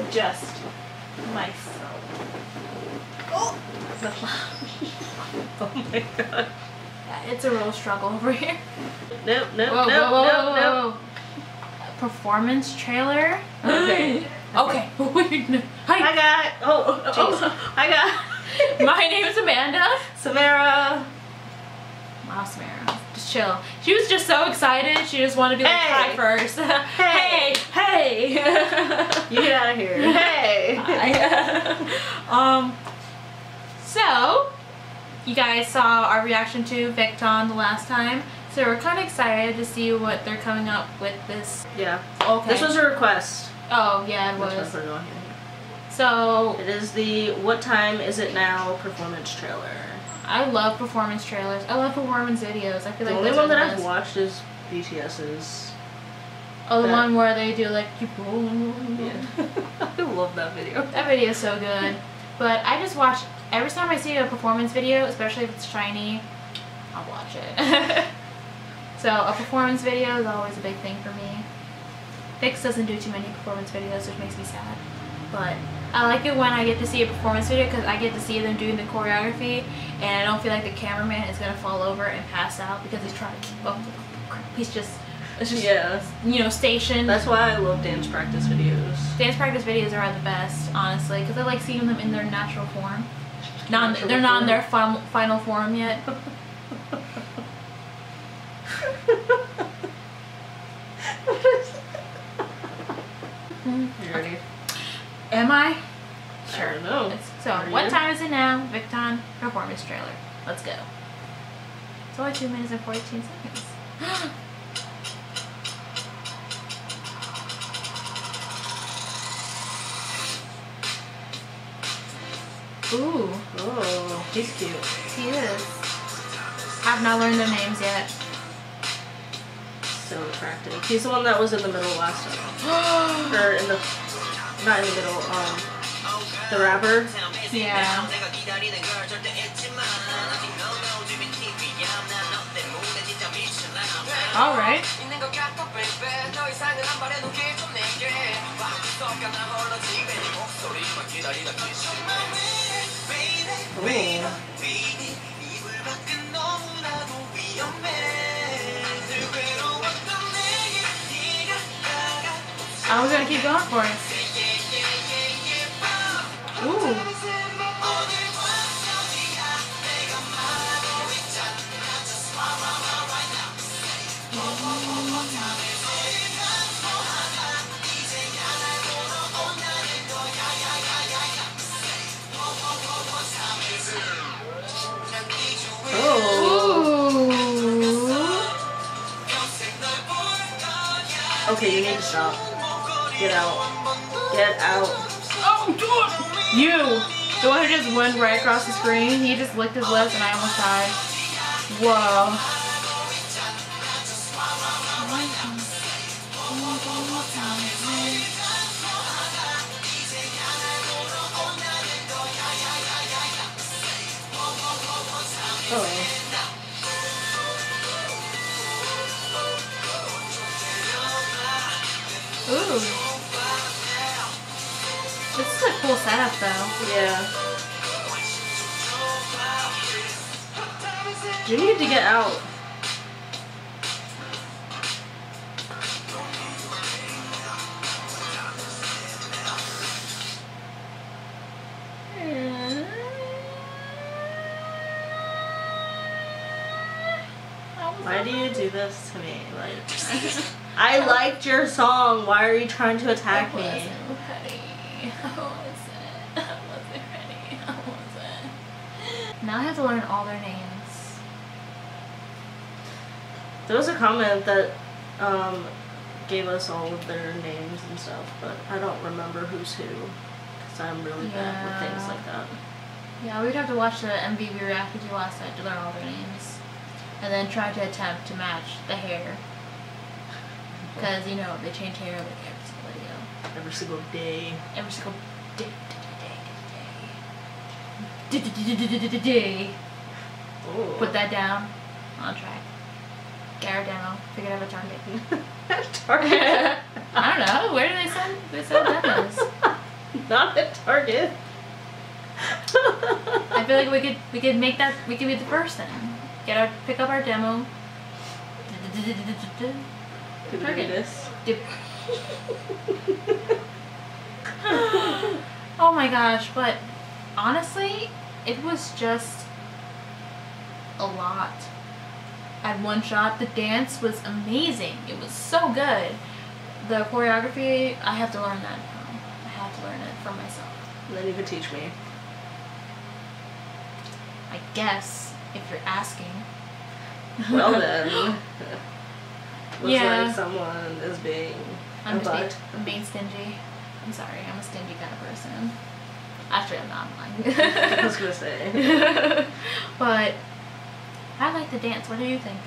adjust myself. Oh. oh my god. Yeah, it's a real struggle over here. Nope, nope, Whoa, nope, whoa, whoa, nope, whoa, nope. Performance trailer? Okay. okay. Wait, no. I got, oh, Oh, jeez. I got My name is Amanda. Samara. Wow, Samara. Just chill. She was just so excited. She just wanted to be like, Hey. hi first. Hey. hey, hey. You get out of here. Hey. Um, so, you guys saw our reaction to Victon the last time. So we're kind of excited to see what they're coming up with this. Yeah. Okay. This was a request. Oh, yeah, it was. one we're going here. So, It is the What Time Is It Now performance trailer. I love performance trailers. I love performance videos. I feel The like only one that I've watched is BTS's. Oh, the that- one where they do like keep rolling. Yeah. I love that video. That video is so good. But I just watch every time I see a performance video, especially if it's shiny, I'll watch it. so a performance video is always a big thing for me. VIXX doesn't do too many performance videos, which makes me sad. But I like it when I get to see a performance video because I get to see them doing the choreography and I don't feel like the cameraman is gonna fall over and pass out because he's trying to keep up with the crap. He's just, it's just, Yeah. you know, stationed. That's why I love dance practice videos. Dance practice videos are the best, honestly, because I like seeing them in their natural form. Not, Natural they're not in their final, final form yet. You ready? Am I? I know. It's- So, Are what you? time is it now? Victon performance trailer. Let's go. It's only 2 minutes and 14 seconds. Ooh, Oh, he's cute. he is. I've not learned their names yet. So attractive. He's the one that was in the middle last time. Or in the, not in the middle, um, the rapper. Yeah. All right. Ooh. I was gonna keep going for it. Oh. Okay, you need to stop. Get out. Get out. You. The one who just went right across the screen. He just licked his lips and I almost died. Whoa. Oh. Cool setup though. Yeah. You need to get out. Why do you do this to me? Like, I liked your song. Why are you trying to attack me? wasn't ready. I wasn't. I wasn't ready. I wasn't. Now I have to learn all their names. There was a comment that um, gave us all of their names and stuff, but I don't remember who's who. Because I'm really bad with things like that. Yeah, we'd have to watch the MV we reacted to last night to learn all their names. And then try to attempt to match the hair. Because, you know, they change hair like every single. Every single day. Every single day. Day, day, day, day, day, day, day. Oh. Put that down. Track. Garrett demo. Figured out a target. Target. I don't know. Where do they send they send demos? Not at Target. I feel like we could we could make that we could be the person. Get our pick up our demo. Could Target. this? Oh my gosh, but honestly, it was just a lot. At one shot, the dance was amazing. It was so good. The choreography, I have to learn that now. I have to learn it for myself. You could teach me. I guess, if you're asking. Well then. Looks Yeah. like someone is being I'm being. I'm being stingy. I'm sorry, I'm a stingy kind of person. Actually, I'm not. I was gonna say. but I like the dance. What do you think?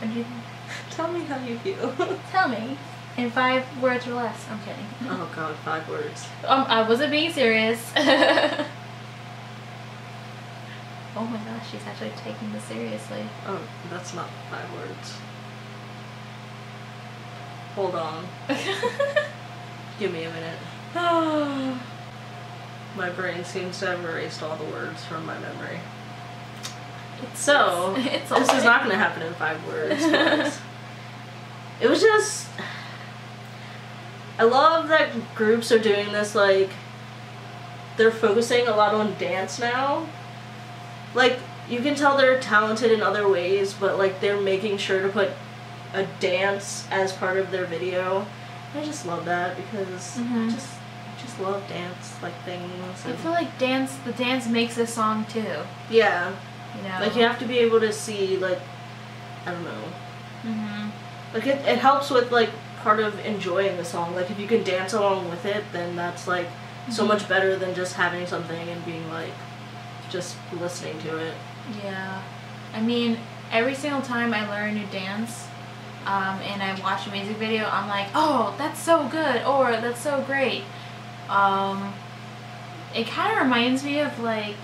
What do you think? Tell me how you feel. Tell me in five words or less. I'm kidding. oh god, five words. Um, I wasn't being serious. oh my gosh, she's actually taking this seriously. Oh, that's not five words. Hold on. Give me a minute. My brain seems to have erased all the words from my memory. it's So, it's this is not going to happen in five words. It was just. I love that groups are doing this, like. They're focusing a lot on dance now. Like, you can tell they're talented in other ways, but, like, they're making sure to put a dance as part of their video. I just love that because Mhm. Just just love dance like things. I feel like dance. The dance makes a song too. yeah, You know. like you have to be able to see like I don't know. Mhm. Like it, it helps with like part of enjoying the song. Like if you can dance along with it, then that's like so Mhm. much better than just having something and being like just listening to it. Yeah. I mean, every single time I learn a new dance, um, and I watch a music video, I'm like, oh, that's so good, or that's so great. Um, it kind of reminds me of like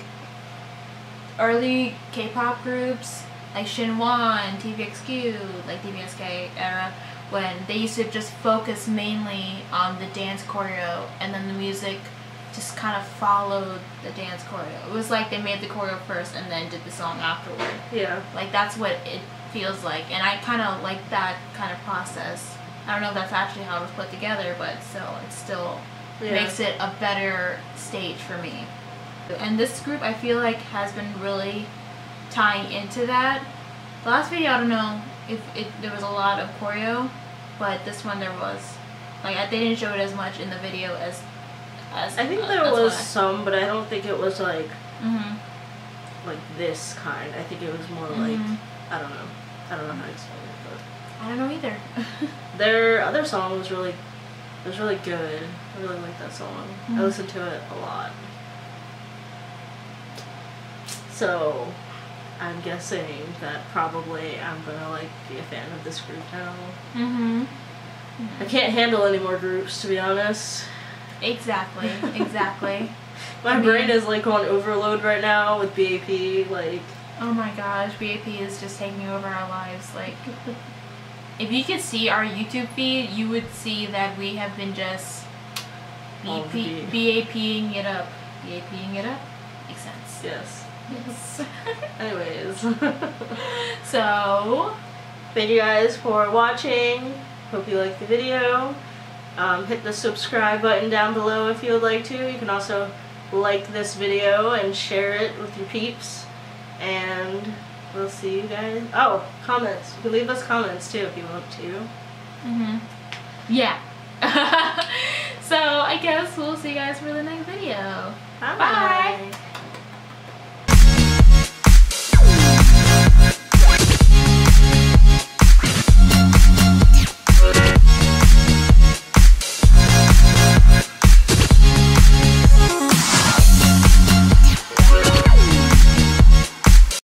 early K-pop groups like Shinhwa and TVXQ, like DBSK era, when they used to just focus mainly on the dance choreo, and then the music just kind of followed the dance choreo. It was like they made the choreo first and then did the song afterward. Yeah. Like that's what it feels like, and I kind of like that kind of process. I don't know if that's actually how it was put together, but still, it's still Yeah. makes it a better stage for me. And this group, I feel like, has been really tying into that. The last video, I don't know if it there was a lot of choreo, but this one there was. Like I, they didn't show it as much in the video as as. I think uh, there was what some, but I don't think it was like I- Mhm. like this kind. I think it was more like Mhm. I don't know. I don't know how to explain it, but I don't know either. their other song was really it was really good. I really like that song. I Mhm. listened to it a lot. So I'm guessing that probably I'm gonna like be a fan of this group now. mhm. I can't handle any more groups to be honest. Exactly. Exactly. My I mean- brain is like on overload right now with BAP. Like Oh my gosh, BAP is just taking over our lives. Like, if you could see our YouTube feed, you would see that we have been just BAP, BAPing it up. BAPing it up? Makes sense. yes. Yes. Anyways, so, thank you guys for watching. Hope you liked the video. Um, hit the subscribe button down below if you would like to. You can also like this video and share it with your peeps. And we'll see you guys. Oh, comments. You can leave us comments too if you want to. hmm yeah. so, I guess we'll see you guys for the next video. Bye. Bye.